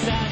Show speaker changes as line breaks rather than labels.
inside.